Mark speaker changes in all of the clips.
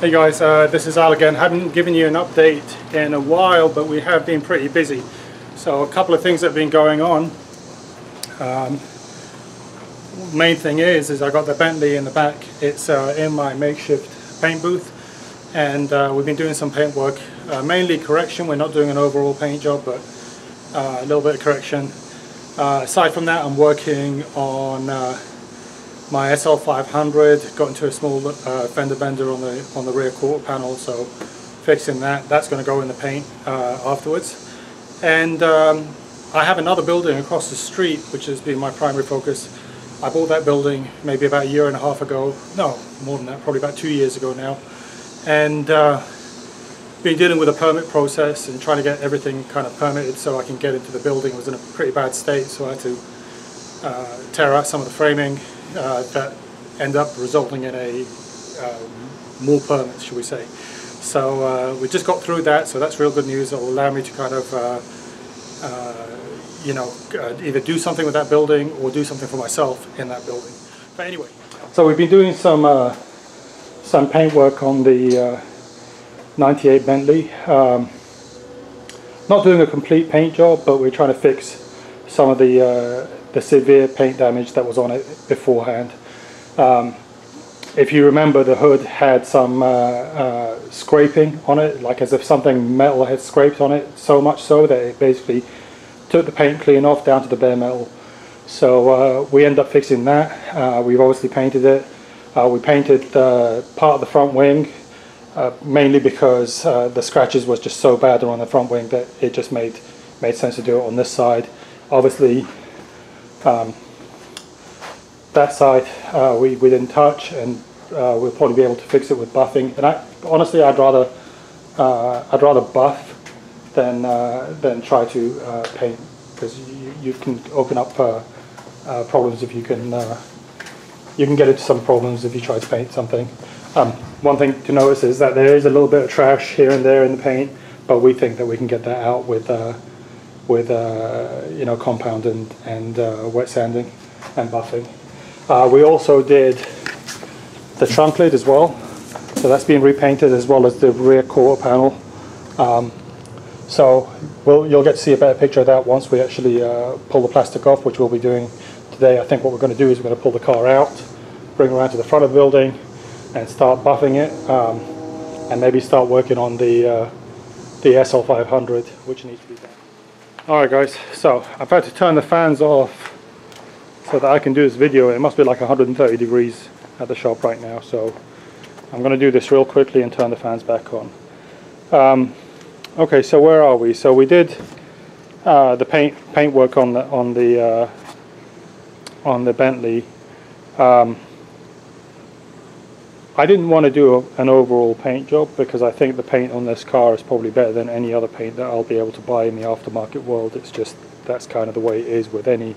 Speaker 1: Hey guys, uh, this is Al again. Haven't given you an update in a while, but we have been pretty busy. So a couple of things that have been going on. Um, main thing is, is I got the Bentley in the back. It's uh, in my makeshift paint booth, and uh, we've been doing some paint work, uh, mainly correction. We're not doing an overall paint job, but uh, a little bit of correction. Uh, aside from that, I'm working on my SL500 got into a small uh, fender bender on the on the rear quarter panel so fixing that that's going to go in the paint uh, afterwards. And um, I have another building across the street which has been my primary focus. I bought that building maybe about a year and a half ago no more than that probably about two years ago now. And uh, been dealing with a permit process and trying to get everything kind of permitted so I can get into the building. It was in a pretty bad state so I had to uh, tear out some of the framing uh, that end up resulting in a uh, more permits, shall we say. So uh, we just got through that, so that's real good news. It will allow me to kind of, uh, uh, you know, uh, either do something with that building or do something for myself in that building. But anyway, so we've been doing some some paint work on the 98 Bentley. Um, not doing a complete paint job, but we're trying to fix some of the the severe paint damage that was on it beforehand. Um, if you remember the hood had some uh, uh, scraping on it, like as if something metal had scraped on it, so much so that it basically took the paint clean off down to the bare metal. So uh, we end up fixing that. Uh, we've obviously painted it. Uh, we painted uh, part of the front wing, mainly because the scratches was just so bad on the front wing that it just made made sense to do it on this side. Obviously um, that side uh, we, we didn't touch and uh, we'll probably be able to fix it with buffing. And I, honestly, I'd rather uh, I'd rather buff than uh, than try to uh, paint because you, you can open up uh, problems if you can you can get into some problems if you try to paint something. Um, one thing to notice is that there is a little bit of trash here and there in the paint, but we think that we can get that out with with uh, you know compound and, and uh, wet sanding and buffing. Uh, we also did the trunk lid as well, so that's been repainted as well as the rear quarter panel. Um, so we'll, you'll get to see a better picture of that once we actually uh, pull the plastic off, which we'll be doing today. I think what we're going to do is we're going to pull the car out, bring it around to the front of the building, and start buffing it, um, and maybe start working on the uh, the SL500, which needs to be done. Alright guys, so I've had to turn the fans off so that I can do this video. It must be like 130 degrees at the shop right now, so I'm going to do this real quickly and turn the fans back on. Um, okay, so where are we? So we did uh, the paint paint work on the on the uh, on the Bentley. Um, I didn't want to do a, an overall paint job because I think the paint on this car is probably better than any other paint that I'll be able to buy in the aftermarket world. It's just that's kind of the way it is with any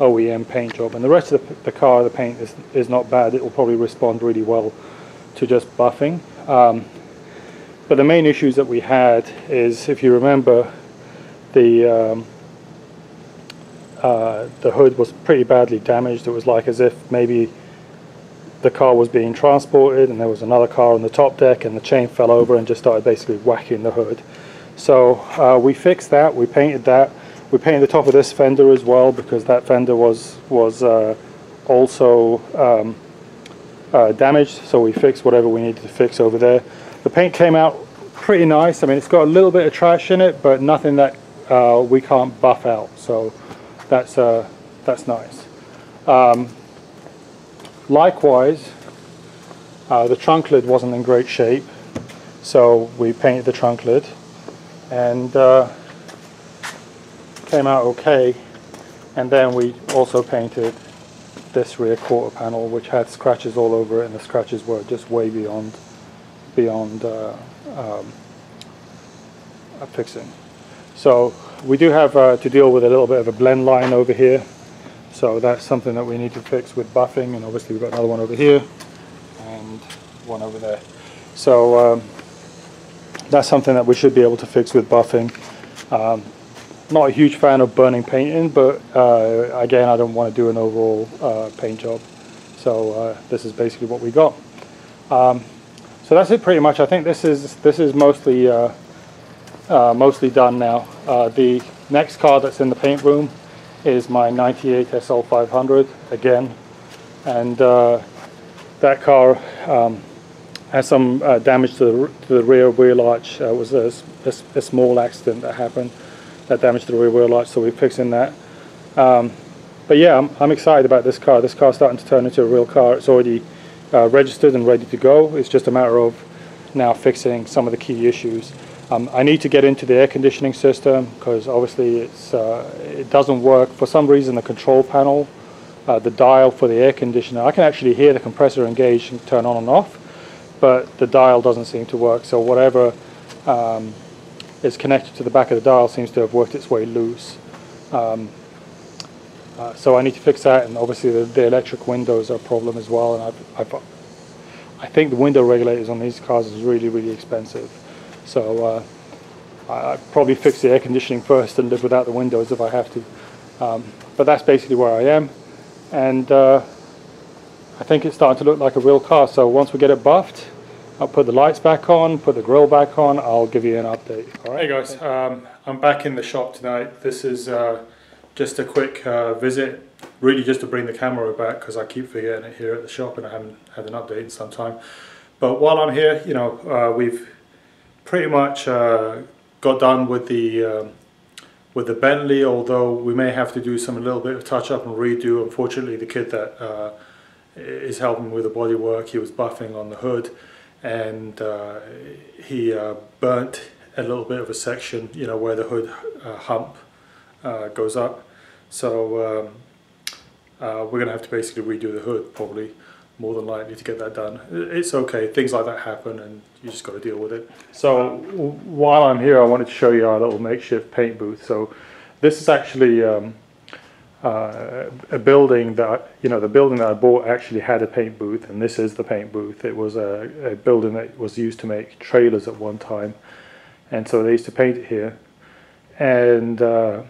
Speaker 1: OEM paint job. And the rest of the, the car, the paint is, is not bad. It will probably respond really well to just buffing. Um, but the main issues that we had is, if you remember, the um, uh, the hood was pretty badly damaged. It was like as if maybe the car was being transported and there was another car on the top deck and the chain fell over and just started basically whacking the hood. So uh, we fixed that, we painted that. We painted the top of this fender as well because that fender was, was uh, also um, uh, damaged so we fixed whatever we needed to fix over there. The paint came out pretty nice. I mean it's got a little bit of trash in it but nothing that uh, we can't buff out so that's, uh, that's nice. Um, Likewise, uh, the trunk lid wasn't in great shape, so we painted the trunk lid and uh, came out okay. And then we also painted this rear quarter panel, which had scratches all over it, and the scratches were just way beyond beyond uh, um, fixing. So we do have uh, to deal with a little bit of a blend line over here so that's something that we need to fix with buffing and obviously we've got another one over here and one over there. So um, that's something that we should be able to fix with buffing. Um, not a huge fan of burning paint in, but uh, again I don't want to do an overall uh, paint job. So uh, this is basically what we got. Um, so that's it pretty much. I think this is this is mostly uh, uh, mostly done now. Uh, the next car that's in the paint room is my 98 SL 500 again, and uh, that car um, has some uh, damage to the, to the, rear wheel arch. Uh, it was a, a, a, small accident that happened that damaged the rear wheel arch, so we're fixing that. Um, but yeah, I'm, I'm, excited about this car. This car's starting to turn into a real car. It's already uh, registered and ready to go. It's just a matter of now fixing some of the key issues. Um, I need to get into the air conditioning system because obviously it's uh, it doesn't work. For some reason, the control panel, uh, the dial for the air conditioner, I can actually hear the compressor engage and turn on and off, but the dial doesn't seem to work. So whatever um, is connected to the back of the dial seems to have worked its way loose. Um, uh, so I need to fix that, and obviously the, the, electric windows are a problem as well. And I've, I've, i think the window regulators on these cars is really, really expensive. So uh, I, probably fix the air conditioning first and live without the windows if I have to. Um, but that's basically where I am, and uh, I think it's starting to look like a real car. So once we get it buffed, I'll put the lights back on, put the grill back on. I'll give you an update. All right, hey guys, um, I'm back in the shop tonight. This is uh, just a quick uh, visit, really just to bring the camera back because I keep forgetting it here at the shop and I haven't had an update in some time. But while I'm here, you know, uh, we've pretty much uh, got done with the um, with the Bentley, although we may have to do some a little bit of touch up and redo. Unfortunately, the kid that uh, is helping with the bodywork, he was buffing on the hood and uh, he uh, burnt a little bit of a section, you know, where the hood hump goes up. So um, uh, we're going to have to basically redo the hood probably more than likely to get that done. It's okay, things like that happen and you just got to deal with it. So while I'm here I wanted to show you our little makeshift paint booth. So this is actually um, uh, a building that, you know, the building that I bought actually had a paint booth and this is the paint booth. It was a, a building that was used to make trailers at one time and so they used to paint it here and uh,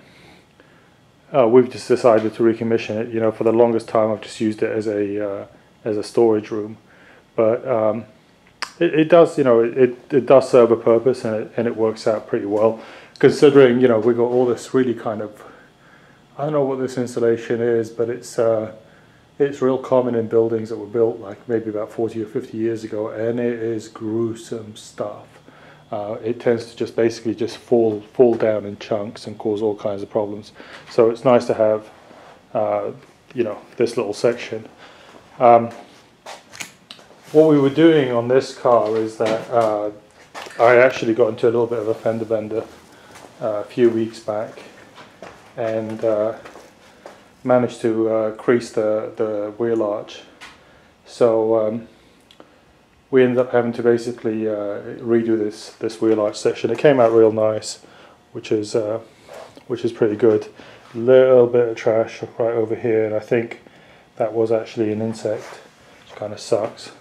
Speaker 1: uh, we've just decided to recommission it. You know, for the longest time, I've just used it as a uh, as a storage room, but um, it, it, does, you know, it, it does serve a purpose and it and it works out pretty well, considering you know we got all this really kind of I don't know what this installation is, but it's uh, it's real common in buildings that were built like maybe about 40 or 50 years ago, and it is gruesome stuff uh, it tends to just basically just fall fall down in chunks and cause all kinds of problems. So it's nice to have, uh, you know, this little section. Um, what we were doing on this car is that uh, I actually got into a little bit of a fender bender uh, a few weeks back and uh, managed to uh, crease the, the wheel arch. So um, we ended up having to basically uh, redo this this wheel arch section. It came out real nice, which is uh, which is pretty good. Little bit of trash right over here, and I think that was actually an insect, which kind of sucks.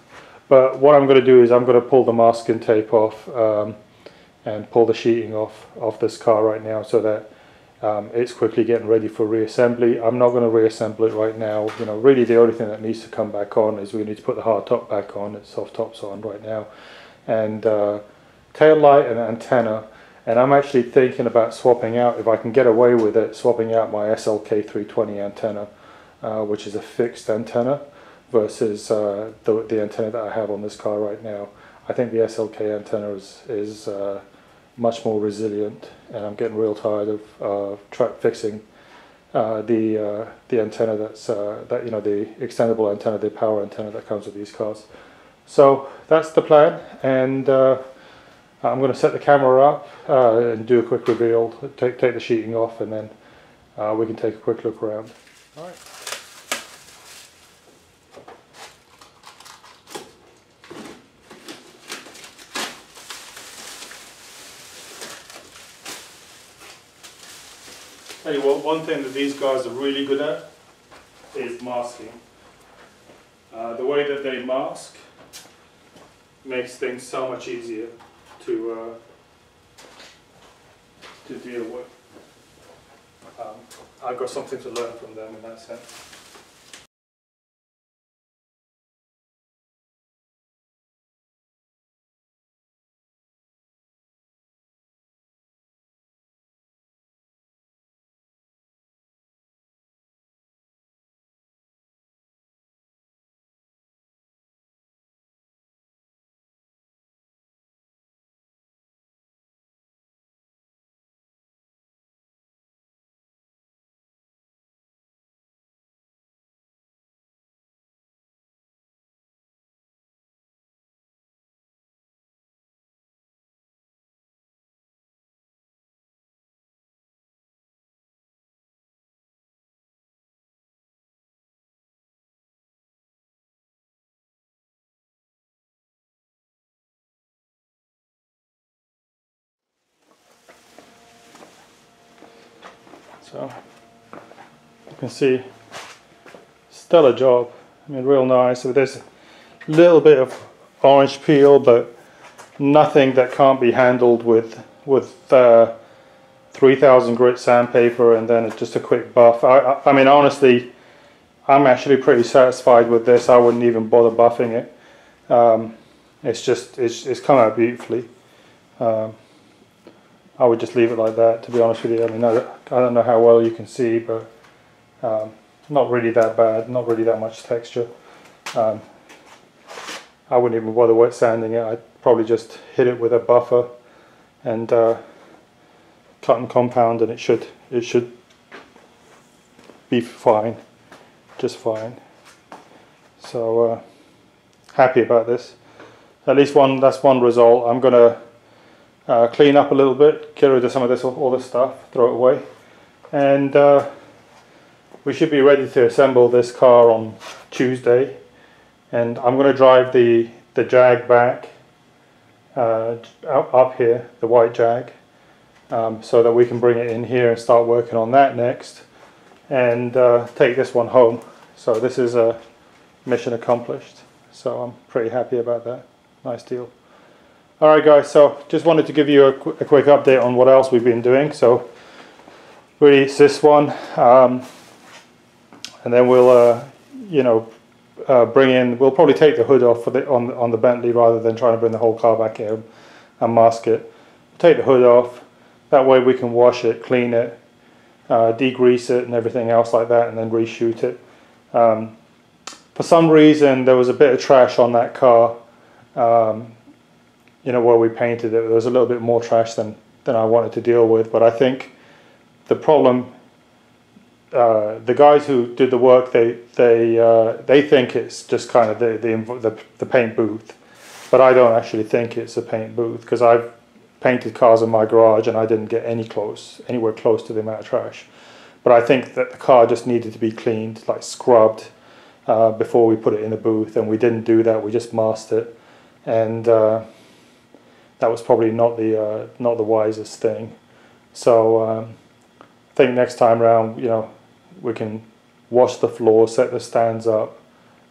Speaker 1: But what I'm going to do is I'm going to pull the masking tape off um, and pull the sheeting off off this car right now, so that um, it's quickly getting ready for reassembly. I'm not going to reassemble it right now. You know, really the only thing that needs to come back on is we need to put the hard top back on. It's soft top's on right now. And uh, tail light and antenna. And I'm actually thinking about swapping out, if I can get away with it, swapping out my SLK 320 antenna, uh, which is a fixed antenna, versus uh, the, the antenna that I have on this car right now. I think the SLK antenna is, is uh, much more resilient and I'm getting real tired of uh, try fixing the uh, the antenna that's uh, that you know the extendable antenna the power antenna that comes with these cars. So that's the plan and I'm going to set the camera up and do a quick reveal take, take the sheeting off and then we can take a quick look around. All right Tell you what, one thing that these guys are really good at is masking. Uh, the way that they mask makes things so much easier to uh, to deal with. Um, I've got something to learn from them in that sense. So you can see stellar job. I mean, real nice. So there's a little bit of orange peel, but nothing that can't be handled with with uh, 3000 grit sandpaper and then just a quick buff. I, I, I, mean, honestly, I'm actually pretty satisfied with this. I wouldn't even bother buffing it. Um, it's just, it's, it's come out beautifully. Um, I would just leave it like that, to be honest with you. I mean, I, don't know how well you can see, but um, not really that bad, not really that much texture. Um, I wouldn't even bother wet sanding it. I'd probably just hit it with a buffer and uh, cut and compound, and it should it should be fine, just fine. So uh, happy about this. At least one that's one result. I'm gonna uh, clean up a little bit, get rid of some of this all this stuff, throw it away, and uh, we should be ready to assemble this car on Tuesday. And I'm going to drive the the Jag back uh, up here the white Jag um, so that we can bring it in here and start working on that next. And uh, take this one home. So this is a mission accomplished. So I'm pretty happy about that. Nice deal alright guys so just wanted to give you a, qu a, quick update on what else we've been doing. So really it's this one um, and then we'll uh, you know uh, bring in we'll probably take the hood off the on on the Bentley rather than trying to bring the whole car back in and mask it. Take the hood off. That way we can wash it clean it uh, degrease it and everything else like that and then reshoot it. Um, for some reason there was a bit of trash on that car. Um, you know where we painted it there was a little bit more trash than than I wanted to deal with but I think the problem uh, the guys who did the work they they uh, they think it's just kind of the, the the paint booth, but I don't actually think it's a paint booth because I've painted cars in my garage and I didn't get any close anywhere close to the amount of trash. But I think that the car just needed to be cleaned, like scrubbed, uh, before we put it in the booth, and we didn't do that. We just masked it, and uh, that was probably not the uh, not the wisest thing. So. Um, I think next time around, you know, we can wash the floor, set the stands up,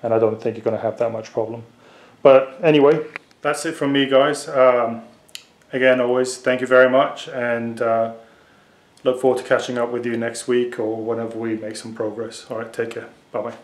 Speaker 1: and I don't think you're going to have that much problem. But anyway, that's it from me, guys. Um, again, always thank you very much, and uh, look forward to catching up with you next week or whenever we make some progress. All right, take care. Bye bye.